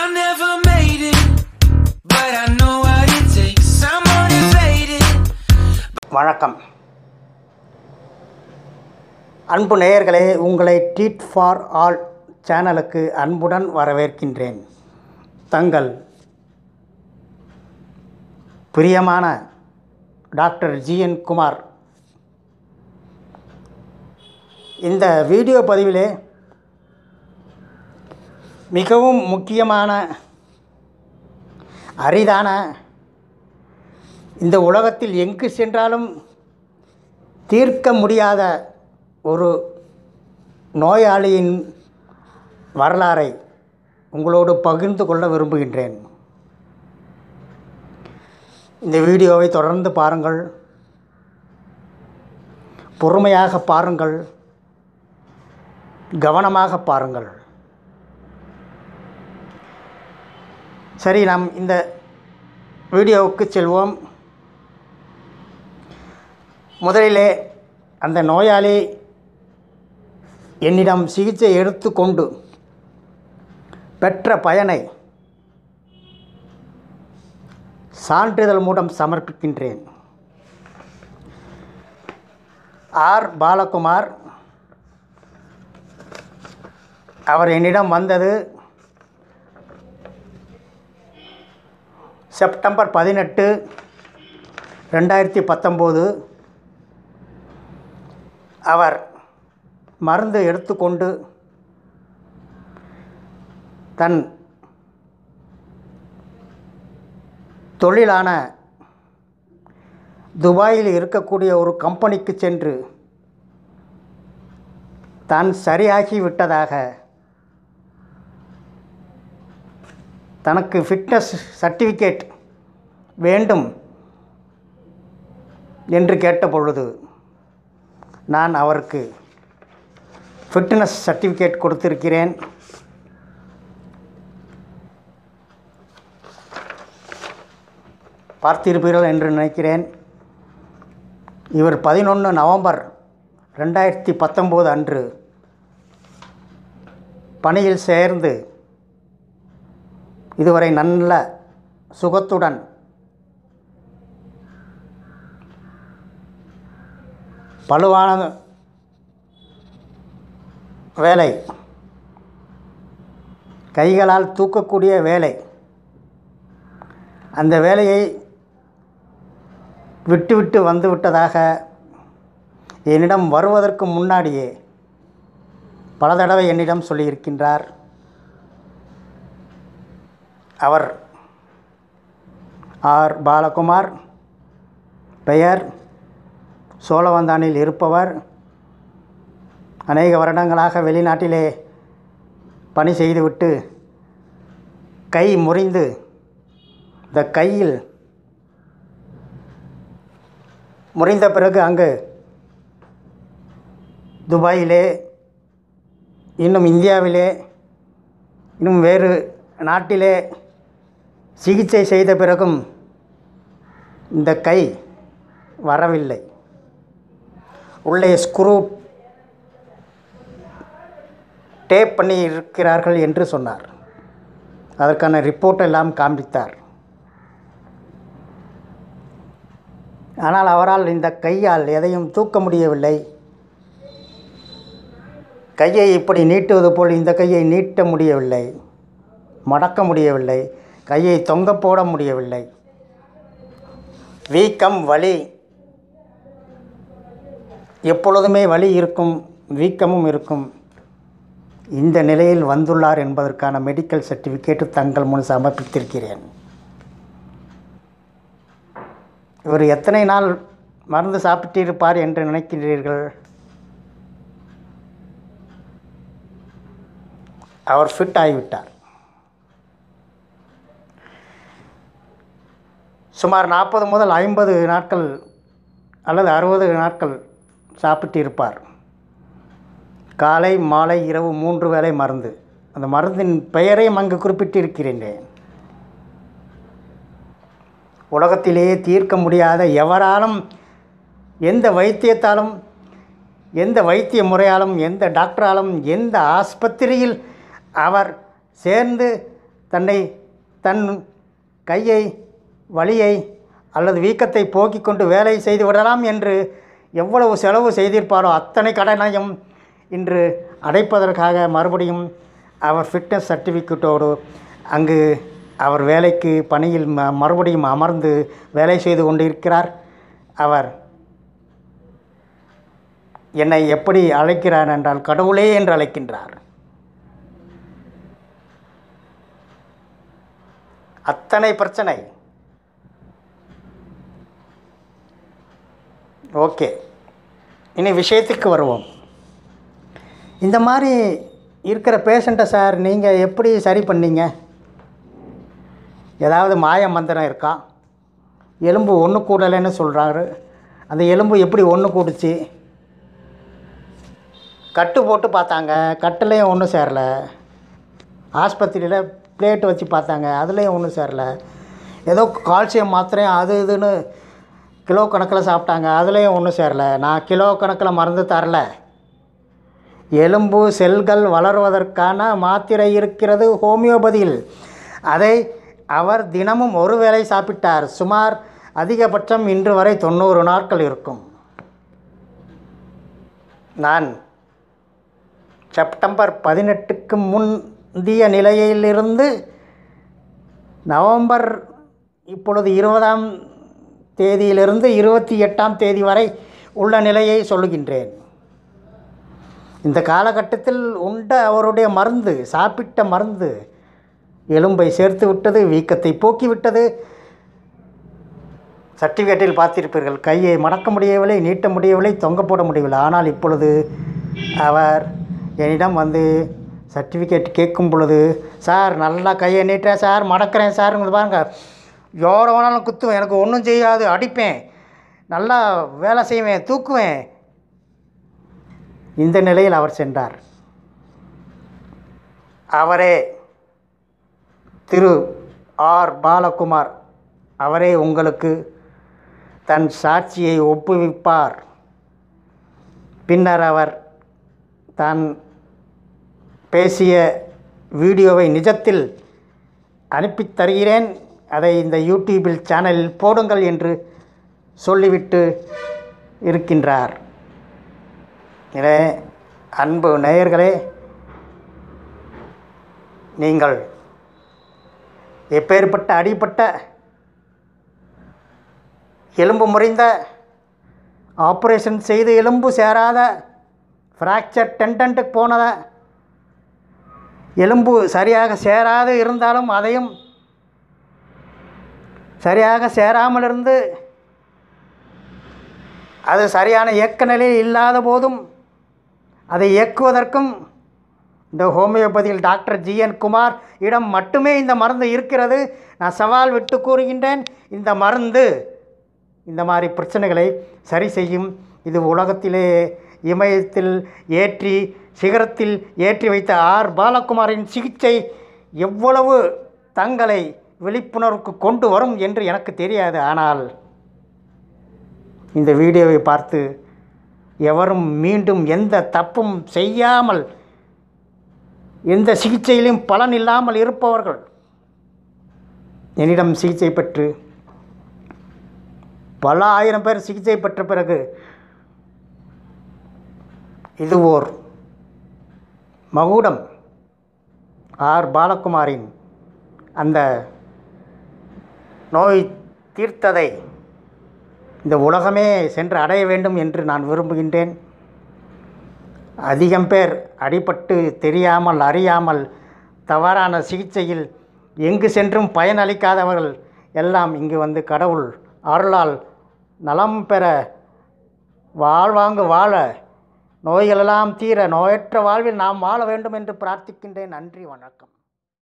I never made it, but I know what it takes. I'm motivated. வணக்கம் அன்பு நேயர்களே உங்களை டீட் ஃபார் ஆல் சேனலுக்கு அன்புடன் வரவேற்கின்றேன் தங்கள் பிரியமான டாக்டர் ஜிஎன் குமார் இந்த வீடியோ பதிவிலே மிகவும் முக்கியமான அரிதான இந்த உலகத்தில் எங்கு சென்றாலும் தீர்க்க முடியாத ஒரு நோயாளியின் வரலாறை உங்களோடு பகிர்ந்து கொள்ள விரும்புகின்றேன். இந்த வீடியோவை தொடர்ந்து பாருங்கள். பொறுமையாக பாருங்கள். கவனமாக பாருங்கள். சரி நாம் இந்த வீடியோவுக்கு செல்வோம். முதலிலே அந்த நோயாளி என்னிடம் சிகிச்சை எடுத்துக்கொண்டு பெற்ற பயனை சான்றிதழ் மூலம் சமர்ப்பிக்கின்றேன். ஆர். பாலகுமார் அவர் என்னிடம் வந்தது செப்டம்பர் பதினெட்டு ரெண்டாயிரத்தி பத்தொம்போது அவர் மருந்து எடுத்துக்கொண்டு தன் தொழிலான துபாயில் இருக்கக்கூடிய ஒரு கம்பெனிக்கு சென்று தான் சரியாகி விட்டதாக தனக்கு ஃபிட்னஸ் சர்டிஃபிகேட் வேண்டும் என்று கேட்ட பொழுது நான் அவருக்கு ஃபிட்னஸ் சர்டிஃபிகேட் கொடுத்திருக்கிறேன். பார்த்திருப்பீர்கள் என்று நினைக்கிறேன். இவர் பதினொன்று நவம்பர் ரெண்டாயிரத்தி பத்தொம்போது அன்று பணியில் சேர்ந்து இதுவரை நல்ல சுகத்துடன் பழுவான வேலை கைகளால் தூக்கக்கூடிய வேலை அந்த வேலையை விட்டுவிட்டு வந்துவிட்டதாக என்னிடம் வருவதற்கு முன்னாடியே பல தடவை என்னிடம் சொல்லியிருக்கின்றார். அவர். ஆர். பாலகுமார். பெயர். சோழவந்தானில் இருப்பவர். அநேக வருடங்களாக வெளிநாட்டிலே பணி செய்துவிட்டு கை முறிந்து இந்த கையில் முறிந்த பிறகு அங்கு துபாயிலே இன்னும் இந்தியாவிலே இன்னும் வேறு நாட்டிலே சிகிச்சை செய்த பிறகும் இந்த கை வரவில்லை. உள்ளே ஸ்க்ரூ டேப் பண்ணி இருக்கிறார்கள் என்று சொன்னார். அதற்கான ரிப்போர்ட் எல்லாம் காண்பித்தார். ஆனால் அவரால் இந்த கையால் எதையும் தூக்க முடியவில்லை. கையை இப்படி நீட்டுவது போல் இந்த கையை நீட்ட முடியவில்லை. மடக்க முடியவில்லை. கையை தொங்க போட முடியவில்லை. வீக்கம் வலி. எப்பொழுதுமே வலி இருக்கும் வீக்கமும் இருக்கும். இந்த நிலையில் வந்துள்ளார் என்பதற்கான மெடிக்கல் சர்டிஃபிகேட்டு தங்கள் முன் சமர்ப்பித்திருக்கிறேன். இவர் எத்தனை நாள் மருந்து சாப்பிட்டிருப்பார் என்று நினைக்கிறீர்கள்? அவர் ஃபிட் ஆகிவிட்டார். சுமார் நாற்பது முதல் ஐம்பது நாட்கள் அல்லது அறுபது நாட்கள் சாப்பிட்டு இருப்பார் காலை மாலை இரவு மூன்று வேளை மருந்து. அந்த மருந்தின் பெயரையும் அங்கு குறிப்பிட்டிருக்கிறேன். உலகத்திலேயே தீர்க்க முடியாத எவராலும் எந்த வைத்தியத்தாலும் எந்த வைத்திய முறையாலும் எந்த டாக்டராலும் எந்த ஆஸ்பத்திரியில் அவர் சேர்ந்து தன்னை தன் கையை வலியை அல்லது வீக்கத்தை போக்கிக் கொண்டு வேலை செய்து விடலாம் என்று எவ்வளவு செலவு செய்திருப்பாரோ அத்தனை கடனையும் இன்று அடைப்பதற்காக மறுபடியும் அவர் ஃபிட்னஸ் சர்டிஃபிகேட்டோடு அங்கு அவர் வேலைக்கு பணியில் ம மறுபடியும் அமர்ந்து வேலை செய்து கொண்டிருக்கிறார். அவர் என்னை எப்படி அழைக்கிறார் என்றால் கடவுளே என்று அழைக்கின்றார். அத்தனை பிரச்சனை ஓகே. இனி விஷயத்துக்கு வருவோம். இந்த மாதிரி இருக்கிற பேஷண்ட்டை சார் நீங்கள் எப்படி சரி பண்ணீங்க? ஏதாவது மாய மந்திரம் இருக்கா? எலும்பு ஒன்று கூடலைன்னு சொல்கிறாரு அந்த எலும்பு எப்படி ஒன்று கூடுச்சு? கட்டு போட்டு பார்த்தாங்க. கட்டுலேயும் ஒன்றும் சேரலை. ஆஸ்பத்திரியில் பிளேட் வச்சு பார்த்தாங்க. அதுலேயும் ஒன்றும் சேரல. ஏதோ கால்சியம் மாத்திரையும் அது இதுன்னு கிலோ கணக்கில் சாப்பிட்டாங்க. அதுலேயும் ஒன்றும் சேரல. நான் கிலோ கணக்கில் மருந்து தரல. எலும்பு செல்கள் வளருவதற்கான மாத்திரை இருக்கிறது ஹோமியோபதியில். அதை அவர் தினமும் ஒரு வேளை சாப்பிட்டார். சுமார் அதிகபட்சம் இன்று வரை தொண்ணூறு நாட்கள் இருக்கும். நான் செப்டம்பர் பதினெட்டுக்கு முந்திய நிலையிலிருந்து நவம்பர் இப்பொழுது இருபதாம் தேதியிலிருந்து இருபத்தி எட்டாம் தேதி வரை உள்ள நிலையை சொல்லுகின்றேன். இந்த காலகட்டத்தில் உண்ட அவருடைய மருந்து சாப்பிட்ட மருந்து எலும்பை சேர்த்து விட்டது வீக்கத்தை போக்கிவிட்டது சர்டிஃபிகேட்டில் பார்த்திருப்பீர்கள் கையை மடக்க முடியவில்லை நீட்ட முடியவில்லை தொங்க போட முடியவில்லை. ஆனால் இப்பொழுது அவர் என்னிடம் வந்து சர்டிஃபிகேட் கேட்கும் பொழுது சார் நல்லா கையை நீட்டேன் சார் மடக்கிறேன் சார் பாருங்கள் எவ்வளோ வேணாலும் குத்துவேன். எனக்கு ஒன்றும் செய்யாது. அடிப்பேன். நல்லா வேலை செய்வேன். தூக்குவேன். இந்த நிலையில் அவர் சென்றார். அவரே திரு ஆர் பாலகுமார். அவரே உங்களுக்கு தன் சாட்சியை ஒப்புவிப்பார். பின்னர் அவர் தான் பேசிய வீடியோவை நிஜத்தில் அனுப்பித் தருகிறேன். அதை இந்த யூடியூபில் சேனலில் போடுங்கள் என்று சொல்லிவிட்டு இருக்கின்றார். எனவே அன்பு நேயர்களே நீங்கள் எப்பேற்பட்ட அடிப்பட்ட எலும்பு முறிந்த ஆப்ரேஷன் செய்து எலும்பு சேராத ஃப்ராக்சர் டெண்டன்ட்டுக்கு போனதை எலும்பு சரியாக சேராது இருந்தாலும் அதையும் சரியாக சேராமல் இருந்து அது சரியான இயக்க நிலையில் இல்லாத போதும் அதை இயக்குவதற்கும் இந்த ஹோமியோபதியில் டாக்டர் ஜிஎன் குமார் இடம் மட்டுமே இந்த மருந்து இருக்கிறது. நான் சவால் விட்டு கூறுகின்றேன். இந்த மருந்து இந்த மாதிரி பிரச்சனைகளை சரி செய்யும். இது உலகத்திலே இமயத்தில் ஏற்றி சிகரத்தில் ஏற்றி வைத்த ஆர். பாலகுமாரின் சிகிச்சை எவ்வளவு தங்களை விழிப்புணர்வுக்கு கொண்டு வரும் என்று எனக்கு தெரியாது. ஆனால் இந்த வீடியோவை பார்த்து எவரும் மீண்டும் எந்த தப்பும் செய்யாமல் எந்த சிகிச்சையிலும் பலன் இல்லாமல் இருப்பவர்கள் என்னிடம் சிகிச்சை பெற்று பல ஆயிரம் பேர் சிகிச்சை பெற்ற பிறகு இது ஓர் மகுடம். ஆர். பாலகுமாரின் அந்த நோய் தீர்த்ததை இந்த உலகமே சென்று அடைய வேண்டும் என்று நான் விரும்புகின்றேன். அதிகம் பேர் அடிபட்டு தெரியாமல் அறியாமல் தவறான சிகிச்சையில் எங்கு சென்றும் பயனளிக்காதவர்கள் எல்லாம் இங்கு வந்து கடவுள் அருளால் நலம் பெற வாழ்வாங்கு வாழ நோய்களெல்லாம் தீர நோயற்ற வாழ்வில் நாம் வாழ வேண்டும் என்று பிரார்த்திக்கின்றேன். நன்றி வணக்கம்.